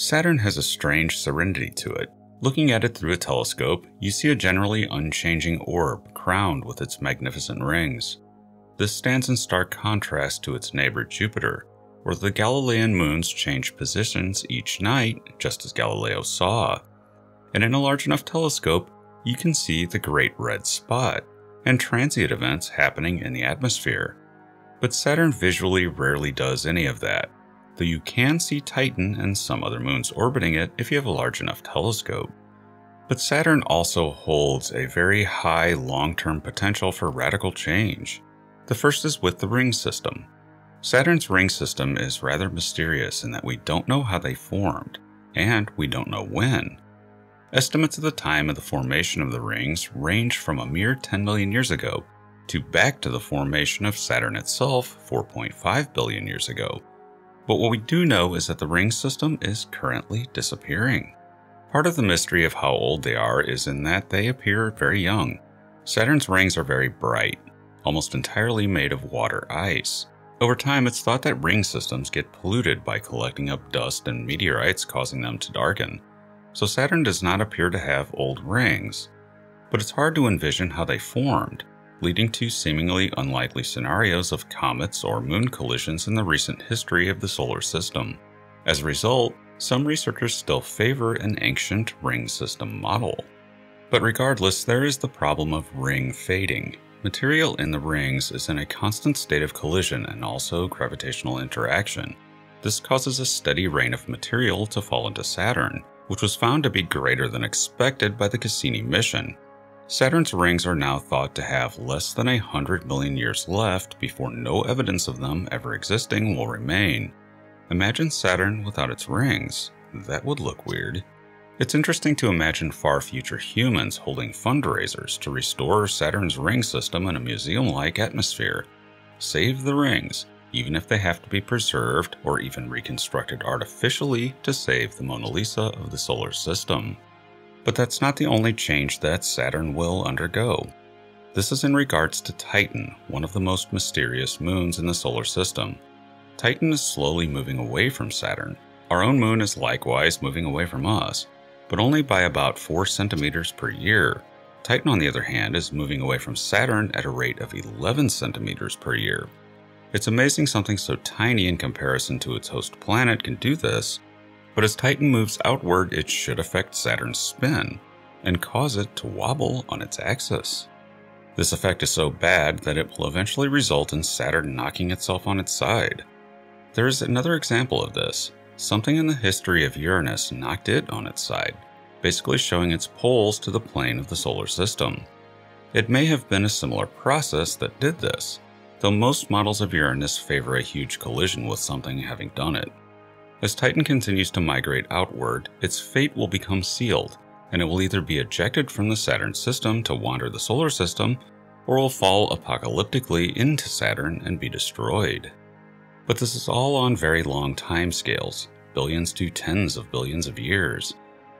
Saturn has a strange serenity to it. Looking at it through a telescope, you see a generally unchanging orb crowned with its magnificent rings. This stands in stark contrast to its neighbor Jupiter, where the Galilean moons change positions each night, just as Galileo saw. And in a large enough telescope, you can see the Great Red Spot and transient events happening in the atmosphere. But Saturn visually rarely does any of that, though you can see Titan and some other moons orbiting it if you have a large enough telescope. But Saturn also holds a very high long term potential for radical change. The first is with the ring system. Saturn's ring system is rather mysterious in that we don't know how they formed, and we don't know when. Estimates of the time of the formation of the rings range from a mere 10 million years ago to back to the formation of Saturn itself 4.5 billion years ago. But what we do know is that the ring system is currently disappearing. Part of the mystery of how old they are is in that they appear very young. Saturn's rings are very bright, almost entirely made of water ice. Over time, it's thought that ring systems get polluted by collecting up dust and meteorites, causing them to darken. So Saturn does not appear to have old rings. But it's hard to envision how they formed, leading to seemingly unlikely scenarios of comets or moon collisions in the recent history of the solar system. As a result, some researchers still favor an ancient ring system model. But regardless, there is the problem of ring fading, Material in the rings is in a constant state of collision and also gravitational interaction. This causes a steady rain of material to fall into Saturn, which was found to be greater than expected by the Cassini mission. Saturn's rings are now thought to have less than a hundred million years left before no evidence of them ever existing will remain. Imagine Saturn without its rings. That would look weird. It's interesting to imagine far future humans holding fundraisers to restore Saturn's ring system in a museum like atmosphere. Save the rings, even if they have to be preserved or even reconstructed artificially to save the Mona Lisa of the solar system. But that's not the only change that Saturn will undergo. This is in regards to Titan, one of the most mysterious moons in the solar system. Titan is slowly moving away from Saturn. Our own moon is likewise moving away from us but only by about 4 centimeters per year. Titan, on the other hand, is moving away from Saturn at a rate of 11 centimeters per year. It's amazing something so tiny in comparison to its host planet can do this, but as Titan moves outward, it should affect Saturn's spin and cause it to wobble on its axis. This effect is so bad that it will eventually result in Saturn knocking itself on its side. There is another example of this, something in the history of Uranus knocked it on its side, basically showing its poles to the plane of the solar system. It may have been a similar process that did this, though most models of Uranus favor a huge collision with something having done it. As Titan continues to migrate outward, its fate will become sealed, and it will either be ejected from the Saturn system to wander the solar system, or will fall apocalyptically into Saturn and be destroyed. But this is all on very long time scales, billions to tens of billions of years,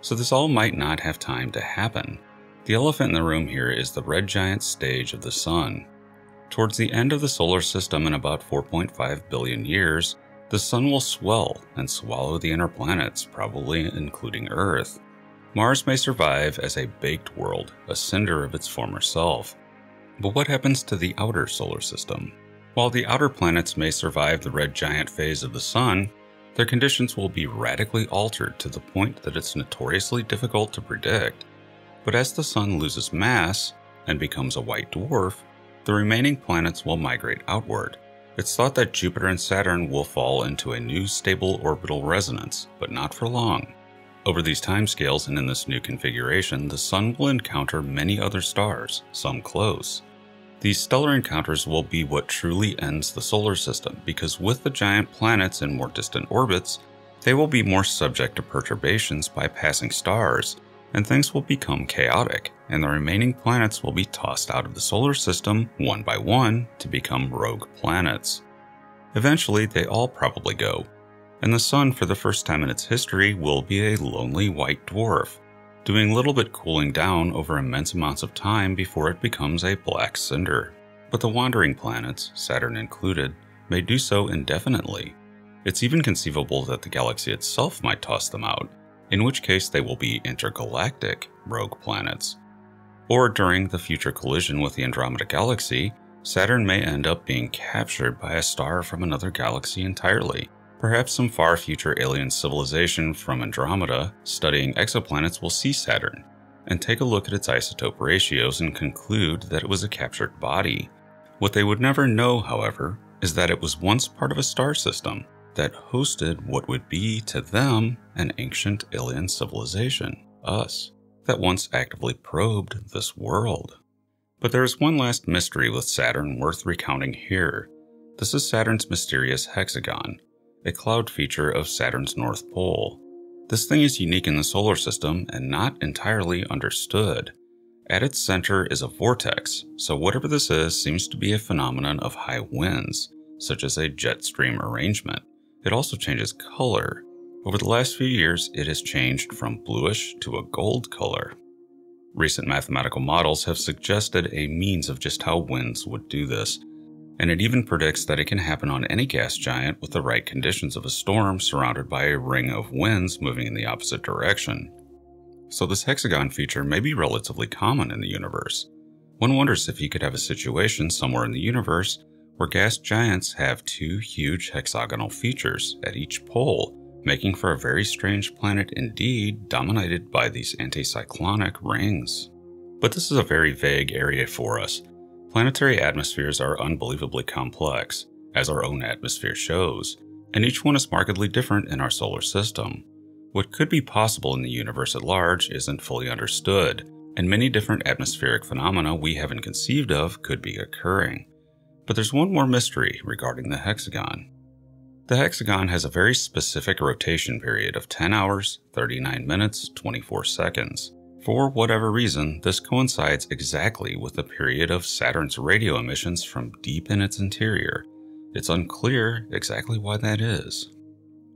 so this all might not have time to happen. The elephant in the room here is the red giant stage of the Sun. Towards the end of the solar system in about 4.5 billion years, the Sun will swell and swallow the inner planets, probably including Earth. Mars may survive as a baked world, a cinder of its former self. But what happens to the outer solar system? While the outer planets may survive the red giant phase of the Sun, their conditions will be radically altered to the point that it's notoriously difficult to predict. But as the Sun loses mass and becomes a white dwarf, the remaining planets will migrate outward. It's thought that Jupiter and Saturn will fall into a new stable orbital resonance, but not for long. Over these timescales and in this new configuration, the Sun will encounter many other stars, some close, these stellar encounters will be what truly ends the solar system, because with the giant planets in more distant orbits, they will be more subject to perturbations by passing stars, and things will become chaotic, and the remaining planets will be tossed out of the solar system one by one to become rogue planets. Eventually, they all probably go, and the Sun, for the first time in its history, will be a lonely white dwarf, doing little but cooling down over immense amounts of time before it becomes a black cinder. But the wandering planets, Saturn included, may do so indefinitely. It's even conceivable that the galaxy itself might toss them out, in which case they will be intergalactic rogue planets. Or during the future collision with the Andromeda Galaxy, Saturn may end up being captured by a star from another galaxy entirely. Perhaps some far future alien civilization from Andromeda studying exoplanets will see Saturn and take a look at its isotope ratios and conclude that it was a captured body. What they would never know, however, is that it was once part of a star system that hosted what would be to them an ancient alien civilization, us, that once actively probed this world. But there is one last mystery with Saturn worth recounting here. This is Saturn's mysterious hexagon, a cloud feature of Saturn's North Pole. This thing is unique in the solar system and not entirely understood. At its center is a vortex, so whatever this is seems to be a phenomenon of high winds, such as a jet stream arrangement. It also changes color. Over the last few years, it has changed from bluish to a gold color. Recent mathematical models have suggested a means of just how winds would do this, and it even predicts that it can happen on any gas giant with the right conditions of a storm surrounded by a ring of winds moving in the opposite direction. So, this hexagon feature may be relatively common in the universe. One wonders if you could have a situation somewhere in the universe where gas giants have two huge hexagonal features at each pole making for a very strange planet indeed, dominated by these anticyclonic rings. But this is a very vague area for us. Planetary atmospheres are unbelievably complex, as our own atmosphere shows, and each one is markedly different in our solar system. What could be possible in the universe at large isn't fully understood, and many different atmospheric phenomena we haven't conceived of could be occurring. But there's one more mystery regarding the hexagon. The hexagon has a very specific rotation period of 10 hours, 39 minutes, 24 seconds. For whatever reason, this coincides exactly with the period of Saturn's radio emissions from deep in its interior. It's unclear exactly why that is.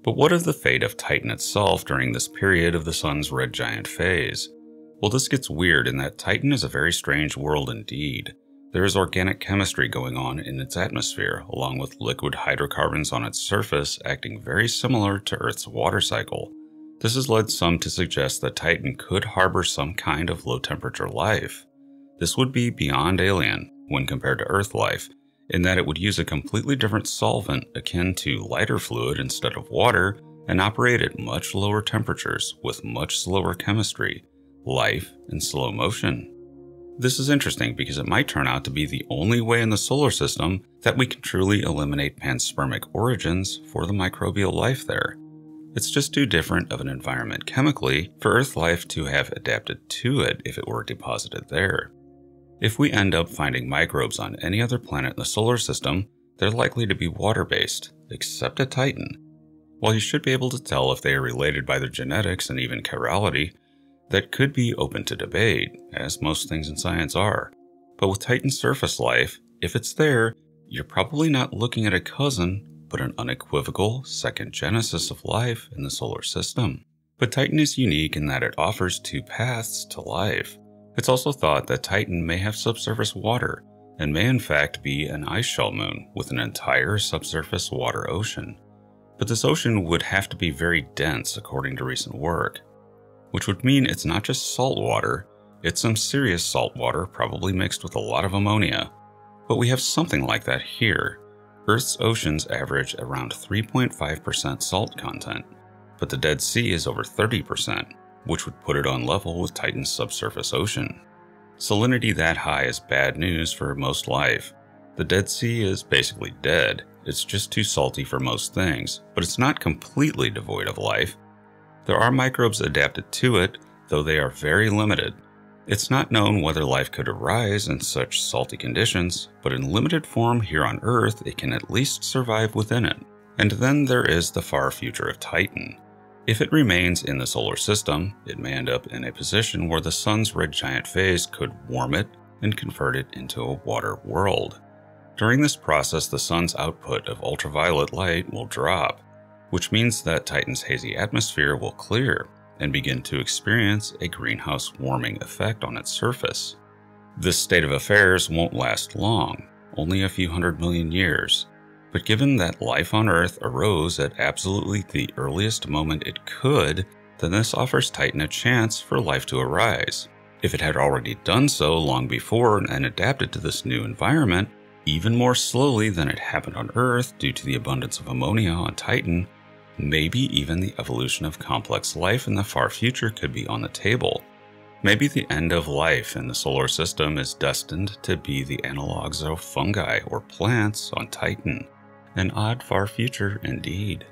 But what of the fate of Titan itself during this period of the Sun's red giant phase? Well, this gets weird in that Titan is a very strange world indeed. There is organic chemistry going on in its atmosphere, along with liquid hydrocarbons on its surface acting very similar to Earth's water cycle. This has led some to suggest that Titan could harbor some kind of low temperature life. This would be beyond alien when compared to Earth life, in that it would use a completely different solvent akin to lighter fluid instead of water and operate at much lower temperatures with much slower chemistry, life in slow motion. This is interesting because it might turn out to be the only way in the solar system that we can truly eliminate panspermic origins for the microbial life there. It's just too different of an environment chemically for Earth life to have adapted to it if it were deposited there. If we end up finding microbes on any other planet in the solar system, they're likely to be water based, except at Titan. While you should be able to tell if they are related by their genetics and even chirality, that could be open to debate, as most things in science are. But with Titan surface life, if it's there, you're probably not looking at a cousin, but an unequivocal second genesis of life in the solar system. But Titan is unique in that it offers two paths to life. It's also thought that Titan may have subsurface water, and may in fact be an ice shell moon with an entire subsurface water ocean. But this ocean would have to be very dense according to recent work, which would mean it's not just salt water, it's some serious salt water, probably mixed with a lot of ammonia. But we have something like that here. Earth's oceans average around 3.5% salt content, but the Dead Sea is over 30%, which would put it on level with Titan's subsurface ocean. Salinity that high is bad news for most life. The Dead Sea is basically dead, it's just too salty for most things, but it's not completely devoid of life, there are microbes adapted to it, though they are very limited. It's not known whether life could arise in such salty conditions, but in limited form here on Earth, it can at least survive within it. And then there is the far future of Titan. If it remains in the solar system, it may end up in a position where the sun's red giant phase could warm it and convert it into a water world. During this process, the sun's output of ultraviolet light will drop, which means that Titan's hazy atmosphere will clear and begin to experience a greenhouse warming effect on its surface. This state of affairs won't last long, only a few hundred million years. But given that life on Earth arose at absolutely the earliest moment it could, then this offers Titan a chance for life to arise. If it had already done so long before and adapted to this new environment, even more slowly than it happened on Earth due to the abundance of ammonia on Titan, maybe even the evolution of complex life in the far future could be on the table. Maybe the end of life in the solar system is destined to be the analogs of fungi or plants on Titan. An odd far future indeed.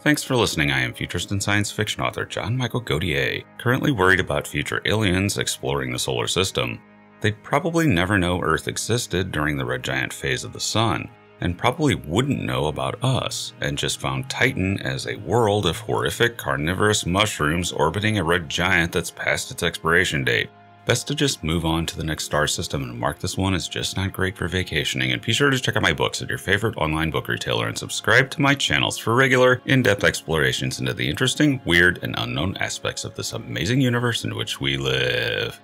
Thanks for listening. I am futurist and science fiction author John Michael Godier, currently worried about future aliens exploring the solar system. They'd probably never know Earth existed during the red giant phase of the Sun, and probably wouldn't know about us, and just found Titan as a world of horrific carnivorous mushrooms orbiting a red giant that's past its expiration date. Best to just move on to the next star system and mark this one as just not great for vacationing. And be sure to check out my books at your favorite online book retailer and subscribe to my channels for regular, in depth explorations into the interesting, weird, and unknown aspects of this amazing universe in which we live.